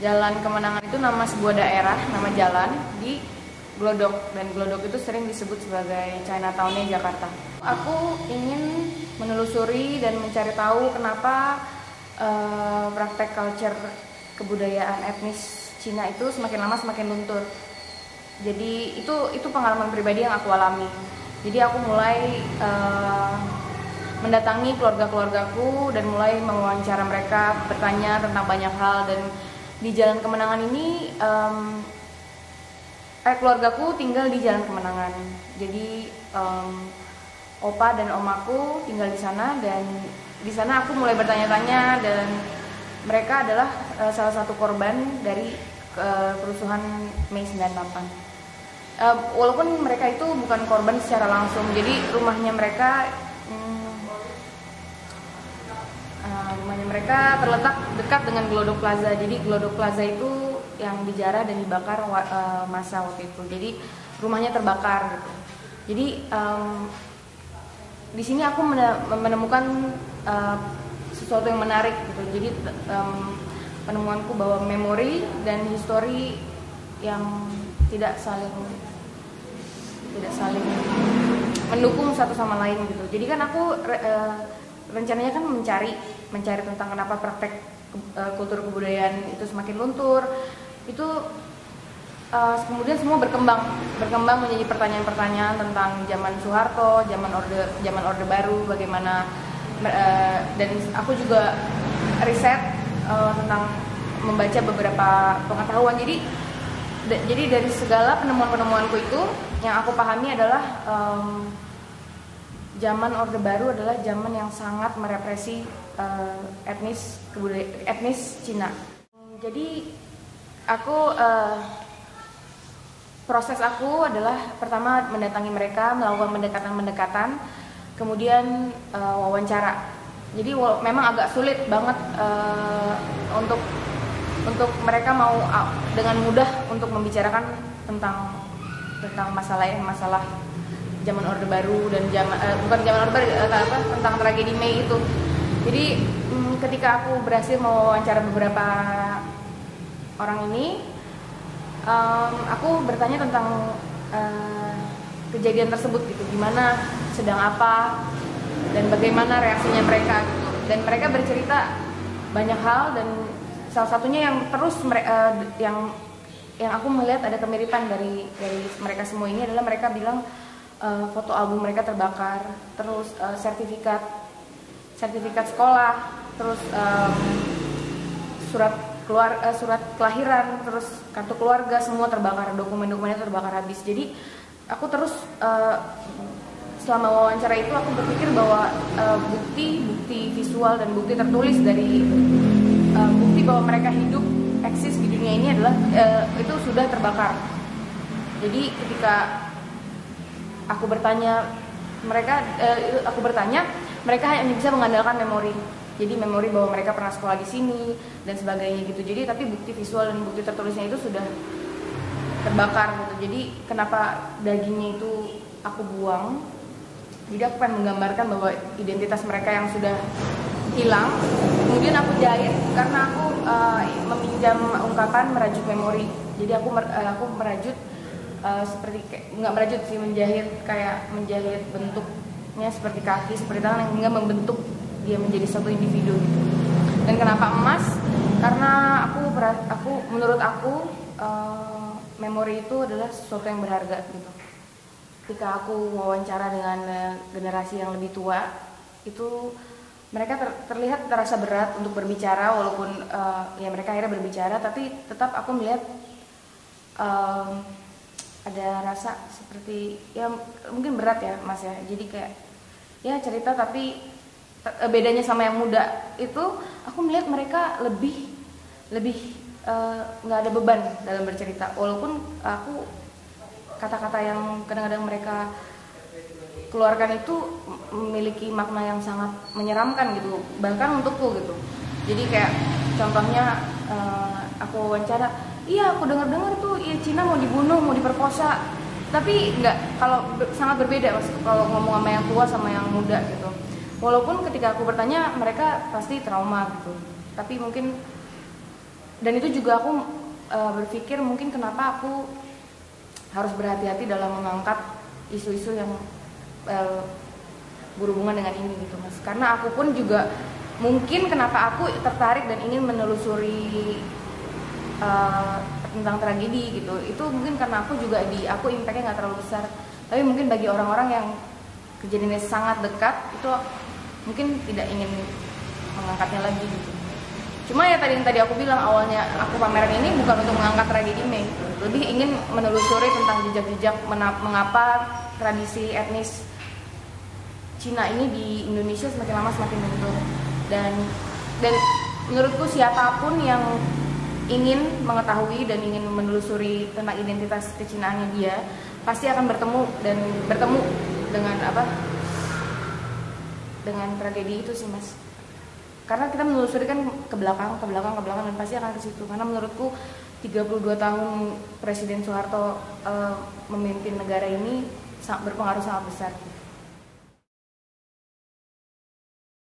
Jalan Kemenangan itu nama sebuah daerah, nama jalan di Glodok dan Glodok itu sering disebut sebagai Chinatown-nya Jakarta. Aku ingin menelusuri dan mencari tahu kenapa uh, praktek culture kebudayaan etnis Cina itu semakin lama semakin luntur. Jadi itu itu pengalaman pribadi yang aku alami. Jadi aku mulai uh, mendatangi keluarga-keluargaku dan mulai mewawancara mereka, bertanya tentang banyak hal dan di Jalan Kemenangan ini um, eh, keluargaku tinggal di Jalan Kemenangan. Jadi um, opa dan omaku tinggal di sana dan di sana aku mulai bertanya-tanya dan mereka adalah uh, salah satu korban dari uh, kerusuhan Mei 98. Uh, walaupun mereka itu bukan korban secara langsung, jadi rumahnya mereka rumahnya mereka terletak dekat dengan Glodok Plaza. Jadi Glodok Plaza itu yang dijarah dan dibakar uh, masa waktu itu. Jadi rumahnya terbakar gitu. Jadi um, di sini aku menemukan uh, sesuatu yang menarik gitu. Jadi um, penemuanku bahwa memori dan histori yang tidak saling tidak saling mendukung satu sama lain gitu. Jadi kan aku uh, rencananya kan mencari mencari tentang kenapa praktek uh, kultur kebudayaan itu semakin luntur. Itu uh, kemudian semua berkembang berkembang menjadi pertanyaan-pertanyaan tentang zaman Soeharto zaman orde zaman orde baru bagaimana uh, dan aku juga riset uh, tentang membaca beberapa pengetahuan. Jadi jadi dari segala penemuan-penemuanku itu yang aku pahami adalah um, zaman Orde Baru adalah zaman yang sangat merepresi uh, etnis etnis Cina. Jadi aku uh, proses aku adalah pertama mendatangi mereka, melakukan pendekatan-pendekatan, kemudian uh, wawancara. Jadi memang agak sulit banget uh, untuk untuk mereka mau dengan mudah untuk membicarakan tentang tentang masalah yang masalah zaman Orde Baru dan zaman uh, bukan zaman Orde Baru uh, apa tentang tragedi Mei itu. Jadi um, ketika aku berhasil mewawancara beberapa orang ini, um, aku bertanya tentang uh, kejadian tersebut gitu, gimana, sedang apa, dan bagaimana reaksinya mereka gitu. Dan mereka bercerita banyak hal dan salah satunya yang terus uh, yang yang aku melihat ada kemiripan dari dari mereka semua ini adalah mereka bilang uh, foto album mereka terbakar, terus uh, sertifikat sertifikat sekolah, terus um, surat keluar uh, surat kelahiran, terus kartu keluarga semua terbakar, dokumen-dokumennya terbakar habis. Jadi aku terus uh, selama wawancara itu aku berpikir bahwa bukti bukti visual dan bukti tertulis dari uh, bukti bahwa mereka hidup eksis di dunia ini adalah uh, itu sudah terbakar. Jadi ketika aku bertanya mereka eh, aku bertanya mereka hanya bisa mengandalkan memori. Jadi memori bahwa mereka pernah sekolah di sini dan sebagainya gitu. Jadi tapi bukti visual dan bukti tertulisnya itu sudah terbakar gitu. Jadi kenapa dagingnya itu aku buang? Jadi aku pengen menggambarkan bahwa identitas mereka yang sudah hilang. Kemudian aku jahit karena aku uh, meminjam ungkapan merajut memori. Jadi aku mer, uh, aku merajut uh, seperti nggak merajut sih menjahit kayak menjahit bentuknya seperti kaki seperti tangan yang hingga membentuk dia menjadi satu individu. Gitu dan kenapa emas? Karena aku aku menurut aku uh, memori itu adalah sesuatu yang berharga gitu. Ketika aku wawancara dengan generasi yang lebih tua itu mereka ter, terlihat terasa berat untuk berbicara walaupun uh, ya mereka akhirnya berbicara tapi tetap aku melihat ada rasa seperti ya mungkin berat ya mas ya. Jadi kayak ya cerita tapi eh, bedanya sama yang muda itu aku melihat mereka lebih lebih eh, nggak uh, ada beban dalam bercerita. Walaupun aku kata-kata yang kadang-kadang mereka keluarkan itu memiliki makna yang sangat menyeramkan gitu. Bahkan untukku gitu. Jadi kayak contohnya uh, aku wawancara iya aku dengar dengar tuh ya Cina mau dibunuh mau diperkosa. Tapi nggak kalau sangat berbeda mas kalau ngomong sama yang tua sama yang muda gitu. Walaupun ketika aku bertanya mereka pasti trauma gitu. Tapi mungkin dan itu juga aku uh, berpikir mungkin kenapa aku harus berhati-hati dalam mengangkat isu-isu yang uh, berhubungan dengan ini gitu mas. Karena aku pun juga mungkin kenapa aku tertarik dan ingin menelusuri uh, tentang tragedi gitu. Itu mungkin karena aku juga di aku impactnya nggak terlalu besar. Tapi mungkin bagi orang-orang yang kejadiannya sangat dekat itu mungkin tidak ingin mengangkatnya lagi gitu. Cuma ya tadi yang tadi aku bilang awalnya aku pameran ini bukan untuk mengangkat tragedi Mei. Lebih ingin menelusuri tentang jejak-jejak mengapa tradisi etnis Cina ini di Indonesia semakin lama semakin menurun. Dan dan menurutku siapa pun yang ingin mengetahui dan ingin menelusuri tentang identitas kecinaannya dia pasti akan bertemu dan bertemu dengan apa? Dengan tragedi itu sih mas. Karena kita menelusuri kan ke belakang ke belakang ke belakang dan pasti akan ke situ. Karena menurutku 32 tahun Presiden Soeharto uh, memimpin negara ini berpengaruh sangat besar